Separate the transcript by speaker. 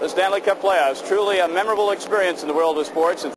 Speaker 1: the Stanley Cup playoffs. Truly a memorable experience in the world of sports.